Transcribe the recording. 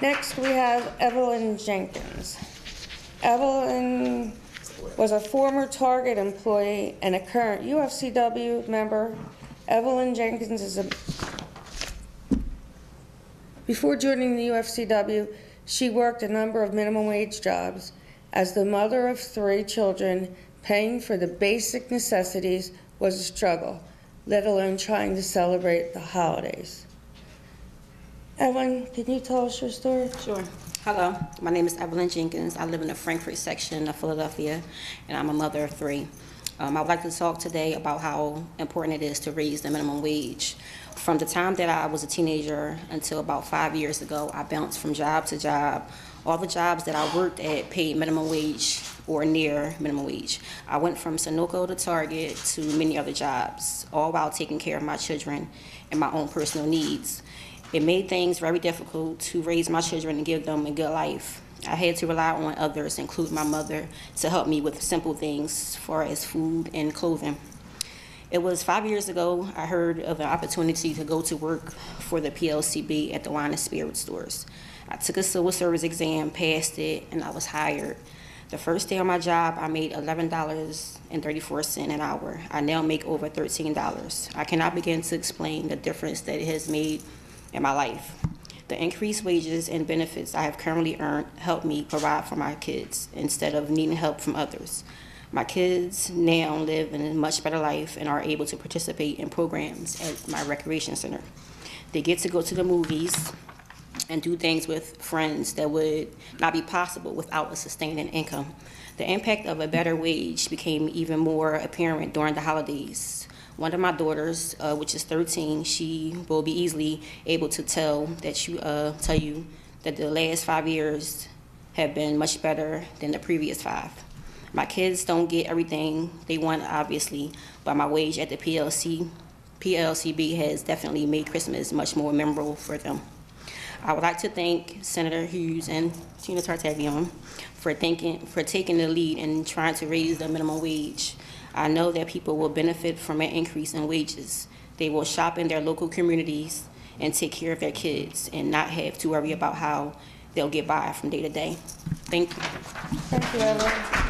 Next, we have Evelyn Jenkins. Evelyn was a former Target employee and a current UFCW member. Evelyn Jenkins is a before joining the UFCW, she worked a number of minimum wage jobs. As the mother of three children, paying for the basic necessities was a struggle, let alone trying to celebrate the holidays. Evelyn, can you tell us your story? Sure. Hello, my name is Evelyn Jenkins. I live in the Frankford section of Philadelphia, and I'm a mother of three. Um, I would like to talk today about how important it is to raise the minimum wage. From the time that I was a teenager until about five years ago, I bounced from job to job. All the jobs that I worked at paid minimum wage or near minimum wage. I went from Sunoco to Target to many other jobs, all while taking care of my children and my own personal needs. It made things very difficult to raise my children and give them a good life. I had to rely on others, including my mother, to help me with simple things, far as food and clothing. It was five years ago I heard of an opportunity to go to work for the PLCB at the wine and spirit stores. I took a civil service exam, passed it, and I was hired. The first day on my job, I made $11.34 an hour. I now make over $13. I cannot begin to explain the difference that it has made in my life. The increased wages and benefits I have currently earned help me provide for my kids instead of needing help from others. My kids now live in a much better life and are able to participate in programs at my recreation center. They get to go to the movies and do things with friends that would not be possible without a sustaining income. The impact of a better wage became even more apparent during the holidays. One of my daughters, uh, which is 13, she will be easily able to tell that you uh, tell you that the last five years have been much better than the previous five. My kids don't get everything they want, obviously, but my wage at the PLC, PLCB has definitely made Christmas much more memorable for them. I would like to thank Senator Hughes and Tina Tartaglione for thinking, for taking the lead in trying to raise the minimum wage. I know that people will benefit from an increase in wages. They will shop in their local communities and take care of their kids and not have to worry about how they'll get by from day to day. Thank you. Thank you, Evelyn.